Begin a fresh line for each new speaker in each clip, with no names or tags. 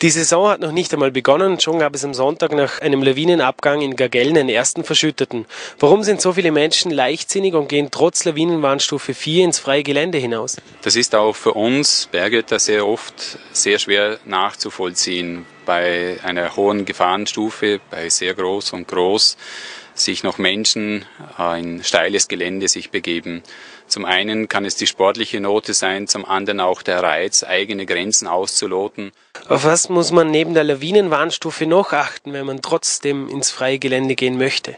Die Saison hat noch nicht einmal begonnen, schon gab es am Sonntag nach einem Lawinenabgang in Gagellen den ersten Verschütteten. Warum sind so viele Menschen leichtsinnig und gehen trotz Lawinenwarnstufe 4 ins freie Gelände hinaus?
Das ist auch für uns Bergötter sehr oft sehr schwer nachzuvollziehen. Bei einer hohen Gefahrenstufe, bei sehr groß und groß, sich noch Menschen äh, in steiles Gelände sich begeben. Zum einen kann es die sportliche Note sein, zum anderen auch der Reiz, eigene Grenzen auszuloten.
Auf was muss man neben der Lawinenwarnstufe noch achten, wenn man trotzdem ins freie Gelände gehen möchte?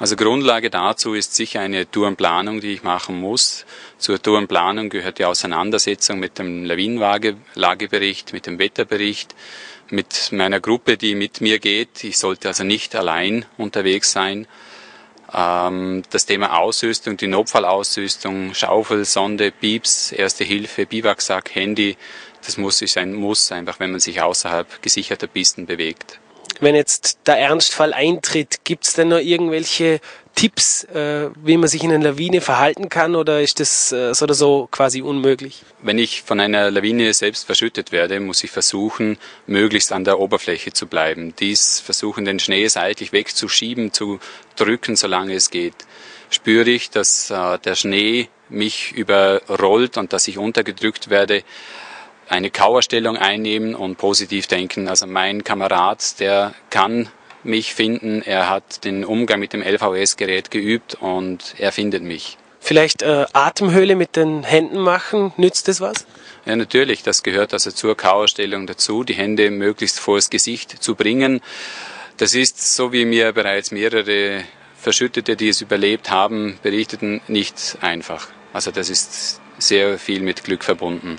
Also Grundlage dazu ist sicher eine Tourenplanung, die ich machen muss. Zur Tourenplanung gehört die Auseinandersetzung mit dem Lawinenlagebericht, mit dem Wetterbericht, mit meiner Gruppe, die mit mir geht. Ich sollte also nicht allein unterwegs sein. Ähm, das Thema Ausrüstung, die Notfallausrüstung, Schaufel, Sonde, Pieps, Erste Hilfe, Biwaksack, Handy, das muss sein muss, einfach wenn man sich außerhalb gesicherter Pisten bewegt.
Wenn jetzt der Ernstfall eintritt, gibt es denn noch irgendwelche Tipps, äh, wie man sich in einer Lawine verhalten kann oder ist das äh, so oder so quasi unmöglich?
Wenn ich von einer Lawine selbst verschüttet werde, muss ich versuchen, möglichst an der Oberfläche zu bleiben. Dies versuchen, den Schnee seitlich wegzuschieben, zu drücken, solange es geht. Spüre ich, dass äh, der Schnee mich überrollt und dass ich untergedrückt werde, eine Kauerstellung einnehmen und positiv denken. Also mein Kamerad, der kann mich finden, er hat den Umgang mit dem LVS-Gerät geübt und er findet mich.
Vielleicht äh, Atemhöhle mit den Händen machen, nützt das was?
Ja, natürlich, das gehört also zur Kauerstellung dazu, die Hände möglichst vor das Gesicht zu bringen. Das ist, so wie mir bereits mehrere Verschüttete, die es überlebt haben, berichteten, nicht einfach. Also das ist sehr viel mit Glück verbunden.